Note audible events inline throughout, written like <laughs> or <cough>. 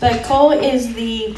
But Cole is the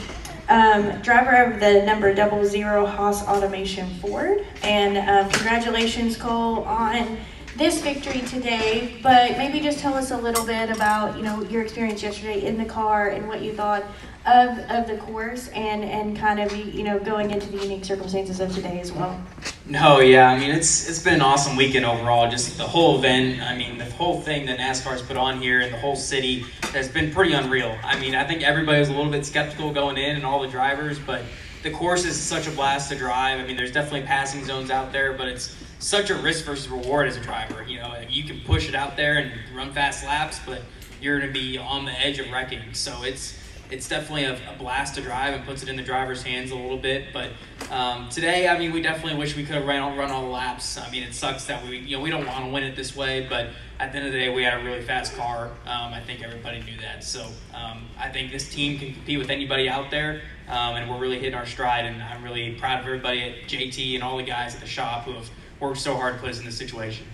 um, driver of the number double zero Haas Automation Ford. And um, congratulations, Cole, on this victory today. But maybe just tell us a little bit about you know your experience yesterday in the car and what you thought of, of the course and, and kind of you know going into the unique circumstances of today as well. No, yeah, I mean it's it's been an awesome weekend overall. Just the whole event, I mean the whole thing that NASCAR's put on here and the whole city has been pretty unreal. I mean I think everybody was a little bit skeptical going in and all the drivers, but the course is such a blast to drive. I mean there's definitely passing zones out there, but it's such a risk versus reward as a driver. You know, you can push it out there and run fast laps, but you're going to be on the edge of wrecking. So it's it's definitely a, a, blast to drive and puts it in the driver's hands a little bit. But um, today, I mean, we definitely wish we could have run, run all the laps. I mean, it sucks that we, you know, we don't want to win it this way, but at the end of the day, we had a really fast car. Um, I think everybody knew that. So um, I think this team can compete with anybody out there, um, and we're really hitting our stride. And I'm really proud of everybody at JT and all the guys at the shop who have worked so hard to put us in this situation.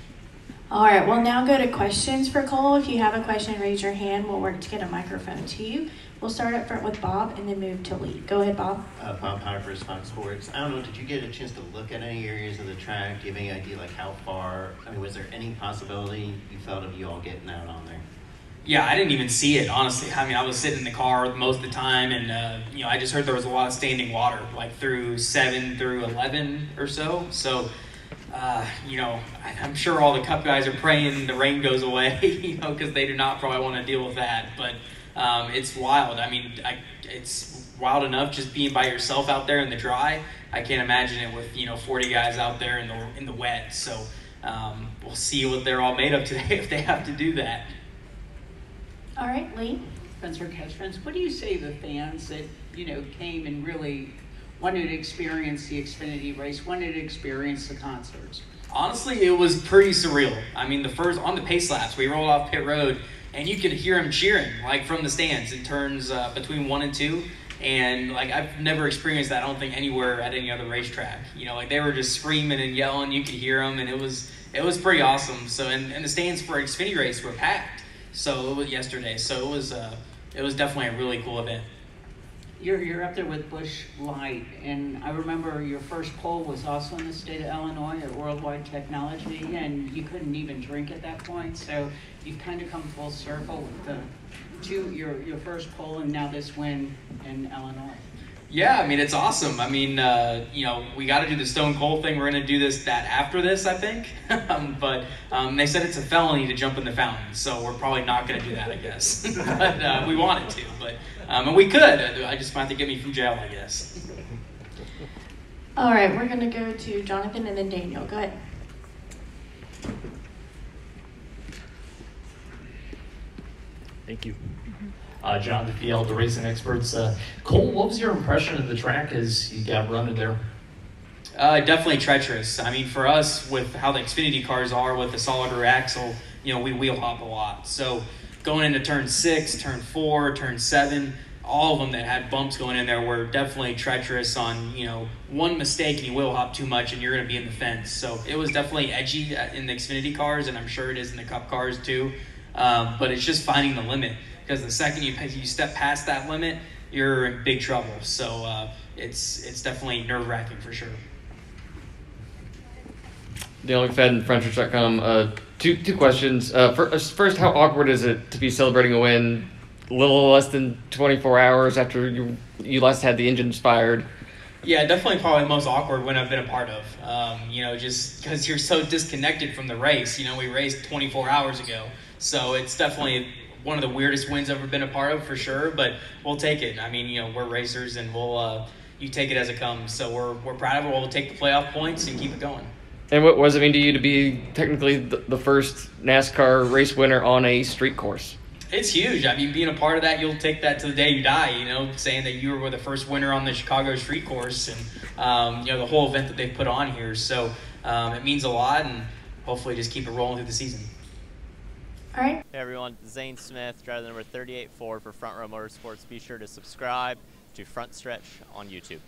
All right, we'll now go to questions for Cole. If you have a question, raise your hand. We'll work to get a microphone to you. We'll start up front with Bob and then move to Lee. Go ahead, Bob. Uh, Bob Pockrass for Fox Sports. I don't know, did you get a chance to look at any areas of the track? Do you have any idea like how far? I mean, was there any possibility you felt of you all getting out on there? Yeah, I didn't even see it, honestly. I mean, I was sitting in the car most of the time, and, uh, you know, I just heard there was a lot of standing water, like through 7 through 11 or so. So, uh, you know, I'm sure all the Cup guys are praying the rain goes away, <laughs> you know, because they do not probably want to deal with that. But um, it's wild. I mean, I, it's wild enough just being by yourself out there in the dry. I can't imagine it with you know 40 guys out there in the in the wet. So um, we'll see what they're all made of <laughs> today if they have to do that. All right, Lee. Spencer Catchfence, what do you say to the fans that you know came and really wanted to experience the Xfinity race, wanted to experience the concerts? Honestly, it was pretty surreal. I mean, the first on the pace laps, we rolled off pit road and you could hear them cheering like from the stands in turns uh, between one and two and like I've never experienced that. I don't think anywhere at any other racetrack. You know, like they were just screaming and yelling. You could hear them, and it was it was pretty awesome. So and, and the stands for Xfinity race were packed. So it was yesterday. So it was uh, it was definitely a really cool event you're, you're up there with Busch Light, and I remember your first pole was also in the state of Illinois at Worldwide Technology, and you couldn't even drink at that point. So you've kind of come full circle with the two your your first pole and now this win in Illinois. Yeah, I mean it's awesome. I mean, uh, you know, we got to do the Stone Cold thing. We're gonna do this that after this, I think. <laughs> um, but um, they said it's a felony to jump in the fountain, so we're probably not gonna do that, I guess. <laughs> but uh, we wanted to, but um, and we could. I just might have to get me from jail, I guess. All right, we're gonna go to Jonathan and then Daniel. Go ahead. Thank you uh, John DeFiel, the racing experts. Uh, Cole, what was your impression of the track as you got running there? Uh, definitely treacherous. I mean, for us, with how the Xfinity cars are with the solid rear axle, you know, we wheel hop a lot. So going into turn six, turn four, turn seven, all of them that had bumps going in there were definitely treacherous on, you know, one mistake and you wheel hop too much and you're going to be in the fence. So it was definitely edgy in the Xfinity cars, and I'm sure it is in the Cup cars too. Um, but it's just finding the limit because the second you you step past that limit, you're in big trouble. So uh, it's it's definitely nerve wracking for sure. Daniel McFadin, FrontStretch.com. Uh, two two questions. Uh, first, first, how awkward is it to be celebrating a win a little less than 24 hours after you you last had the engines fired? Yeah, definitely probably the most awkward win I've been a part of. Um, you know, just because you're so disconnected from the race. You know, we raced 24 hours ago, so it's definitely one of the weirdest wins I've ever been a part of for sure, but we'll take it. I mean, you know, we're racers and we'll uh, you take it as it comes. So we're we're proud of it. We'll take the playoff points and keep it going. And what does it mean to you to be technically the, first NASCAR race winner on a street course? It's huge. I mean, being a part of that, you'll take that to the day you die. You know, saying that you were the first winner on the Chicago street course, and um, you know the whole event that they put on here. So um, it means a lot, and hopefully just keep it rolling through the season. All right. Hey everyone, Zane Smith, driver number 38 Ford for Front Row Motorsports. Be sure to subscribe to Front Stretch on YouTube.